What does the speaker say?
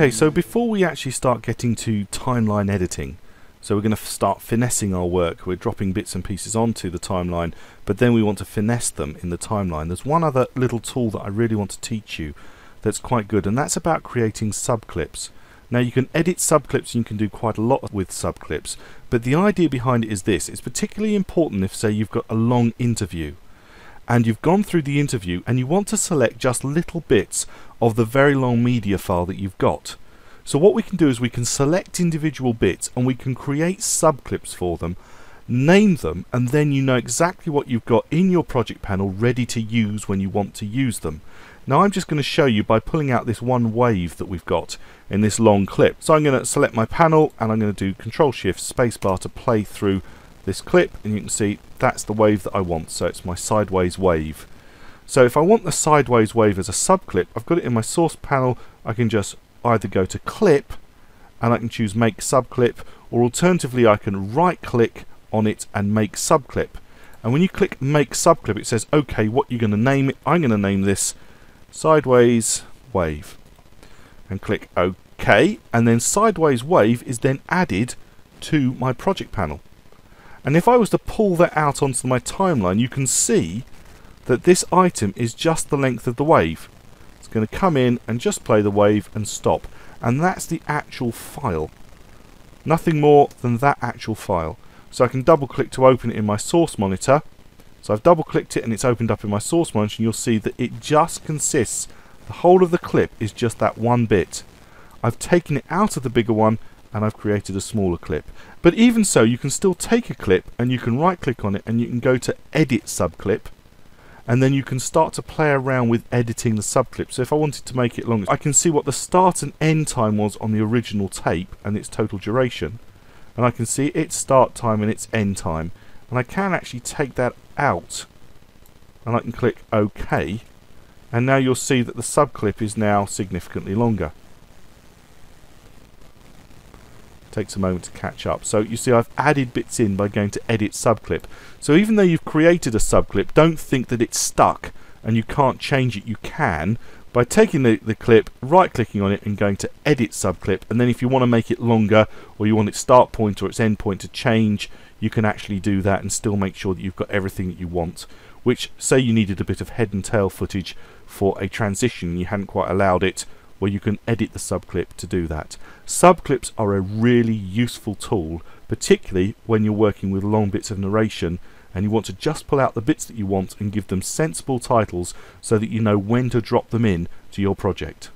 Okay, so before we actually start getting to timeline editing, so we're going to start finessing our work. We're dropping bits and pieces onto the timeline, but then we want to finesse them in the timeline. There's one other little tool that I really want to teach you that's quite good, and that's about creating subclips. Now you can edit subclips and you can do quite a lot with subclips, but the idea behind it is this. It's particularly important if, say, you've got a long interview and you've gone through the interview and you want to select just little bits of the very long media file that you've got. So what we can do is we can select individual bits and we can create subclips for them, name them, and then you know exactly what you've got in your project panel ready to use when you want to use them. Now I'm just going to show you by pulling out this one wave that we've got in this long clip. So I'm going to select my panel and I'm going to do Control Shift Spacebar to play through this clip and you can see that's the wave that I want so it's my sideways wave so if I want the sideways wave as a subclip I've got it in my source panel I can just either go to clip and I can choose make subclip or alternatively I can right click on it and make subclip. And when you click make subclip it says okay what you're going to name it? I'm going to name this sideways wave. And click OK and then sideways wave is then added to my project panel. And if I was to pull that out onto my timeline, you can see that this item is just the length of the wave. Going to come in and just play the wave and stop. And that's the actual file. Nothing more than that actual file. So I can double click to open it in my source monitor. So I've double clicked it and it's opened up in my source monitor and you'll see that it just consists, the whole of the clip is just that one bit. I've taken it out of the bigger one and I've created a smaller clip. But even so, you can still take a clip and you can right click on it and you can go to edit subclip and then you can start to play around with editing the subclip. So if I wanted to make it longer, I can see what the start and end time was on the original tape and its total duration. And I can see its start time and its end time. And I can actually take that out and I can click OK. And now you'll see that the subclip is now significantly longer. Takes a moment to catch up. So you see I've added bits in by going to edit subclip. So even though you've created a subclip, don't think that it's stuck and you can't change it. You can by taking the, the clip, right clicking on it and going to edit subclip and then if you want to make it longer or you want its start point or its end point to change, you can actually do that and still make sure that you've got everything that you want. Which say you needed a bit of head and tail footage for a transition, you hadn't quite allowed it where you can edit the subclip to do that. Subclips are a really useful tool, particularly when you're working with long bits of narration and you want to just pull out the bits that you want and give them sensible titles so that you know when to drop them in to your project.